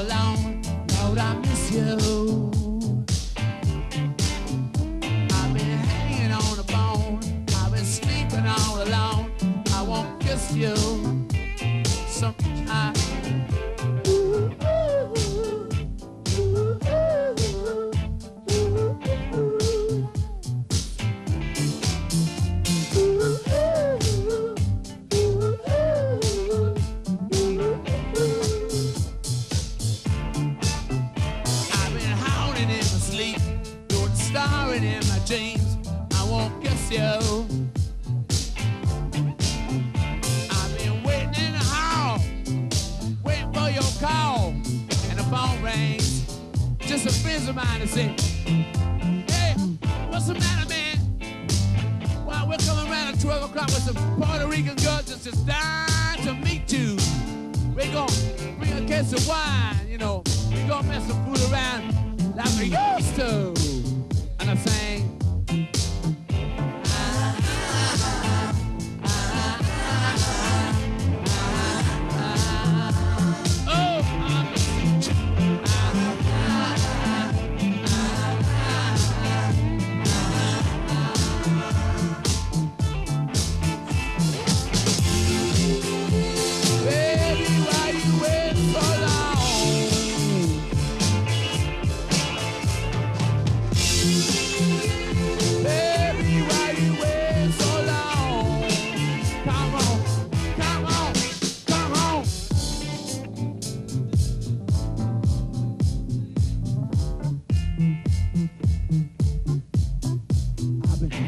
alone. Lord, I miss you. I've been hanging on the. I've been sleeping all alone. I won't kiss you. Sometime. Starring in my dreams. I won't kiss you. I've been waiting in the hall, waiting for your call, and the phone rings. Just a friend of mine to say, Hey, what's the matter, man? Well, we're coming around at 12 o'clock with some Puerto Rican girls just just dying to meet you. We're gonna bring a case of wine, you know. We're gonna mess some food around like we used to.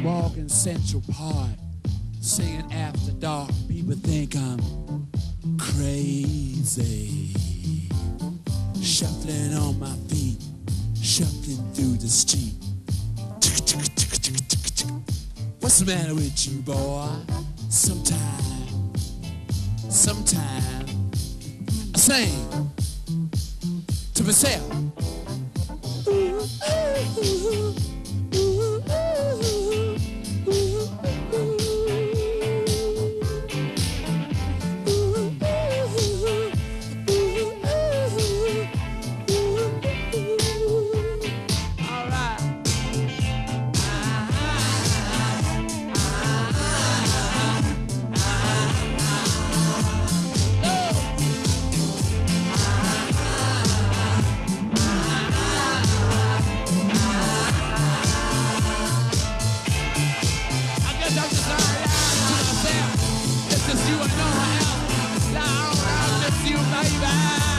Walking Central Park, singing after dark. People think I'm crazy. Shuffling on my feet, shuffling through the street. What's the matter with you, boy? Sometime, sometime, I sing to myself. I miss you, baby.